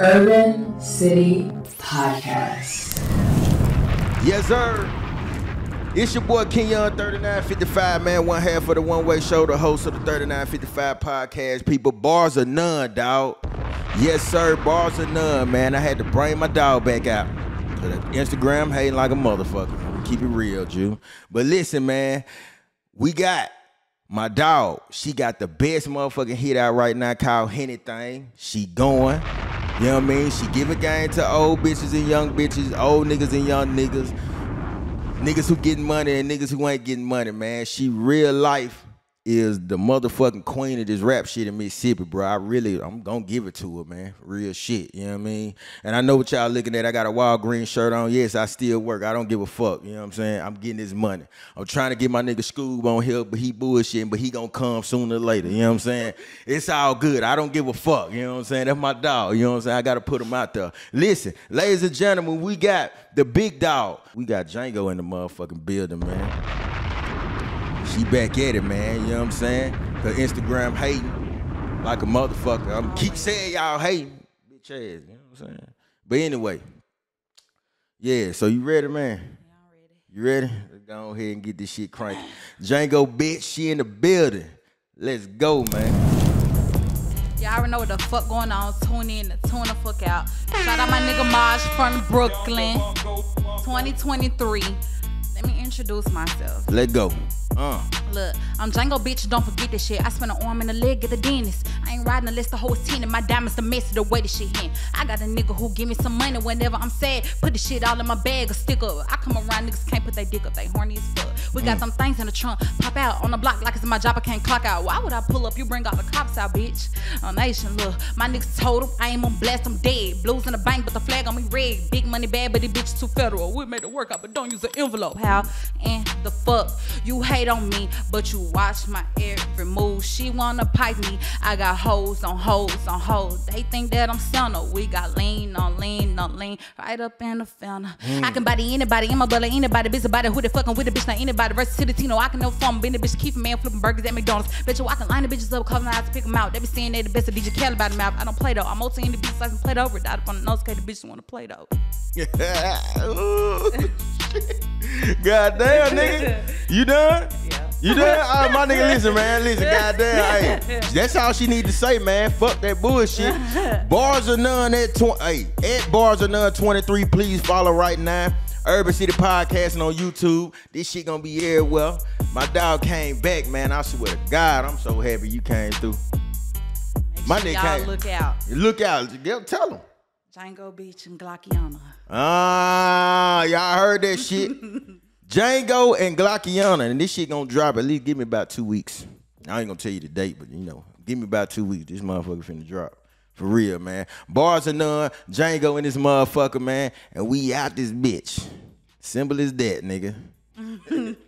Urban City Podcast. Yes, sir. It's your boy Kenyon 3955, man. One half of the one way show, the host of the 3955 podcast. People, bars or none, dog. Yes, sir, bars or none, man. I had to bring my dog back out. Instagram hating like a motherfucker. Keep it real, Jew. But listen, man, we got my dog. She got the best motherfucking hit out right now called Anything. She going. You know what I mean? She giving game to old bitches and young bitches, old niggas and young niggas, niggas who getting money and niggas who ain't getting money, man. She real life is the motherfucking queen of this rap shit in Mississippi, bro. I really, I'm gonna give it to her, man. Real shit, you know what I mean? And I know what y'all looking at. I got a wild green shirt on. Yes, I still work. I don't give a fuck, you know what I'm saying? I'm getting this money. I'm trying to get my nigga Scoob on here, but he bullshitting, but he gonna come sooner or later, you know what I'm saying? It's all good. I don't give a fuck, you know what I'm saying? That's my dog, you know what I'm saying? I gotta put him out there. Listen, ladies and gentlemen, we got the big dog. We got Django in the motherfucking building, man. She back at it, man. You know what I'm saying? Her Instagram hating like a motherfucker. I'm keep saying y'all hating, bitch ass. You know what I'm saying? But anyway, yeah. So you ready, man? You ready? Let's go ahead and get this shit cranky. Django, bitch, she in the building. Let's go, man. Y'all already know what the fuck going on. Tune in, tune the fuck out. Shout out my nigga Maj from Brooklyn, 2023. Let introduce myself. Let go. Uh. Look, I'm Django, bitch. Don't forget this shit. I spent an arm and a leg at the dentist. I ain't riding list of whole ten and my diamonds the mess of the way the shit hit. I got a nigga who give me some money whenever I'm sad. Put the shit all in my bag or stick up. I come around, niggas can't put their dick up. They horny as fuck. We got Mm. some things in the trunk. Pop out on the block like it's my job. I can't clock out. Why would I pull up? You bring all the cops out, bitch. On nation, look. My niggas told him I ain't on blast. I'm dead. Blues in the bank, but the flag on me red. Big money bad, but the bitch too federal. We made it work out, but don't use an envelope. How? And the fuck you hate on me, but you watch my every move. She wanna pipe me. I got hoes on hoes on hoes. They think that I'm stunner. We got lean on lean on lean, right up in the fender. Hmm. I can body anybody, in my belly anybody, busy body. Who they fucking with the bitch? Not anybody. Versatility, no, I can no from. Been the bitch, keep a man flipping burgers at McDonald's. Bitch, you I can line the bitches up, cover my eyes to pick them out. They be saying they the best of DJ Kelly by the mouth. I don't play though. I'm also in the beats like some play though. Redoubt up on the nose, cause the bitches wanna play though. God damn, nigga. You done? You done? All right, my nigga, listen, man. Listen, goddamn. Hey, that's all she need to say, man. Fuck that bullshit. Bars or none at 20. Hey, at Bars or none 23. Please follow right now. Urban City Podcasting on YouTube. This shit gonna be everywhere. My dog came back, man. I swear to God, I'm so happy you came through. My nigga Y'all came. look out. Look out. Tell him. Django Beach and Glockiana. Ah, y'all heard that shit. Django and Glockiana, and this shit gonna drop. At least give me about two weeks. I ain't gonna tell you the date, but you know, give me about two weeks. This motherfucker finna drop. For real, man. Bars or none. Django and this motherfucker, man. And we out this bitch. Simple as that, nigga.